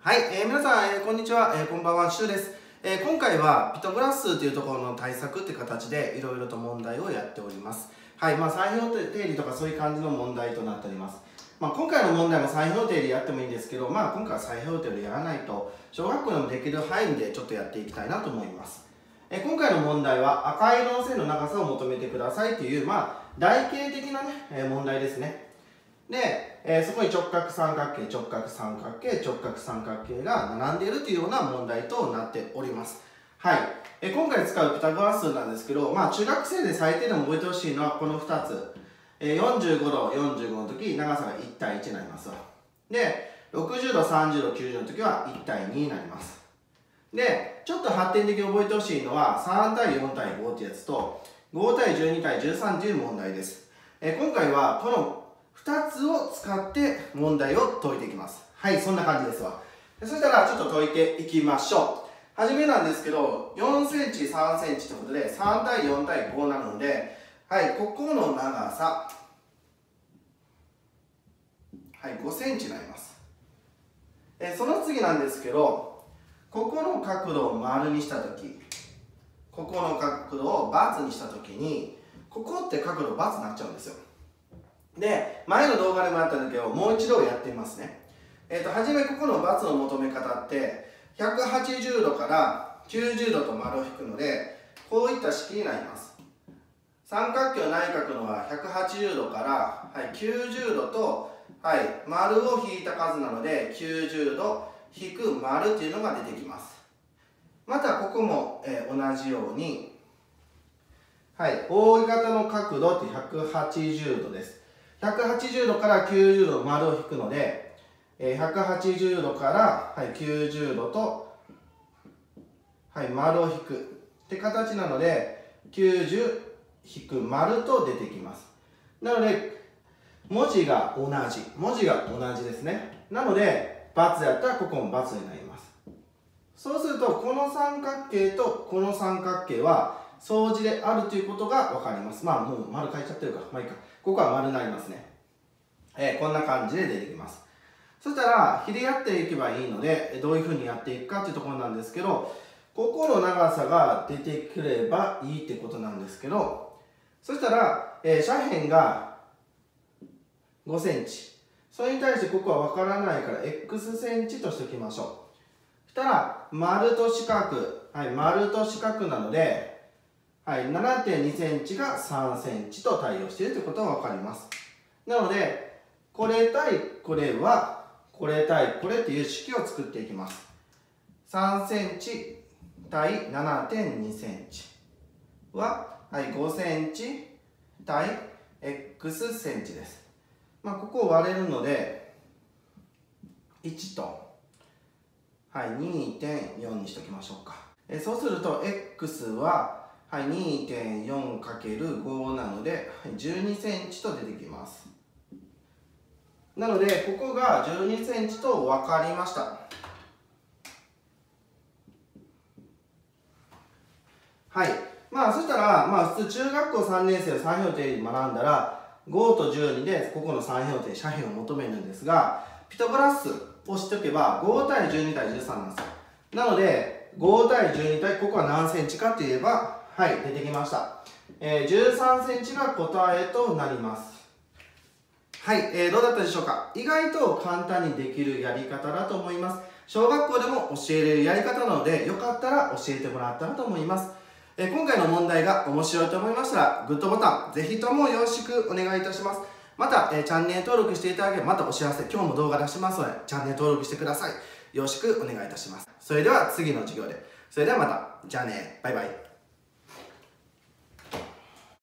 はい、えー、皆さん、えー、こんにちは、えー、こんばんは、シュウです、えー、今回はピタゴラスというところの対策っていう形でいろいろと問題をやっております。はい、まあ採用定理とかそういう感じの問題となっております。まあ、今回の問題も採用定理やってもいいんですけど、まあ、今回は採用定理やらないと小学校でもできる範囲でちょっとやっていきたいなと思います。え今回の問題は赤色の線の長さを求めてくださいという、まあ、台形的なね、え問題ですね。で、えー、そこに直角三角形直角三角形直角三角形が並んでいるというような問題となっております。はい、えー、今回使うピタゴラ数なんですけど、まあ、中学生で最低でも覚えてほしいのはこの2つ、えー、45度45の時長さが1対1になりますわ。で60度30度90度の時は1対2になります。でちょっと発展的に覚えてほしいのは3対4対5ってやつと5対12対13という問題です、えー、今回はこの2つを使って問題を解いていきます。はいそんな感じですわ。そしたらちょっと解いていきましょう。はじめなんですけど4センチ3センチということで3対4対5なのではいここの長さはい5センチになります。えその次なんですけどここの角度を丸にした時ここの角度を×にした時にここって角度×になっちゃうんですよ。で、前の動画でもあったんだけど、もう一度やってみますね。えっ、ー、と、はじめここの×の求め方って、180度から90度と丸を引くので、こういった式になります。三角形内角のは180度から、はい、90度と、はい、丸を引いた数なので、90度引く丸っていうのが出てきます。また、ここも、えー、同じように、はい、扇形の角度って180度です。180度から90度丸を引くので、え180度から、はい、90度と、はい、丸を引く。って形なので90引く丸と出てきます。なので文字が同じ。文字が同じですね。なので×やったらここも×になります。そうするとこの三角形とこの三角形は相似であるということが分かりますまあもう丸書いちゃってるからまあいいかここは丸になりますね。えー、こんな感じで出てきます。そしたら、比でやっていけばいいので、どういうふうにやっていくかっていうところなんですけど、ここの長さが出てくればいいってことなんですけど、そしたら、えー、斜辺が5センチ。それに対してここは分からないから、x センチとしておきましょう。そしたら、丸と四角。はい、丸と四角なので、はい、7.2センチが3センチと対応しているということが分かります。なので、これ対これは、これ対これという式を作っていきます。3センチ対7.2センチは、はい、5センチ対 x センチです。まあ、ここを割れるので、1と、はい、2.4にしておきましょうか。えそうすると、x は、はい、2.4×5 なので、はい、12センチと出てきます。なので、ここが12センチと分かりました。はい。まあ、そしたら、まあ、普通中学校3年生は三標定理学んだら、5と12で、ここの三標定、斜辺を求めるんですが、ピタゴラスを知っておけば、5対12対13なんですよ。なので、5対12対、ここは何センチかって言えば、はい、出てきました。えー、13センチが答えとなります。はい、えー、どうだったでしょうか？意外と簡単にできるやり方だと思います。小学校でも教えれるやり方なので、よかったら教えてもらったらと思います。えー、今回の問題が面白いと思いましたら、グッドボタン、ぜひともよろしくお願いいたします。また、えー、チャンネル登録していただければ、またお知らせ、今日も動画出しますので、チャンネル登録してください。よろしくお願いいたします。それでは次の授業で。それではまた。じゃあね。バイバイ。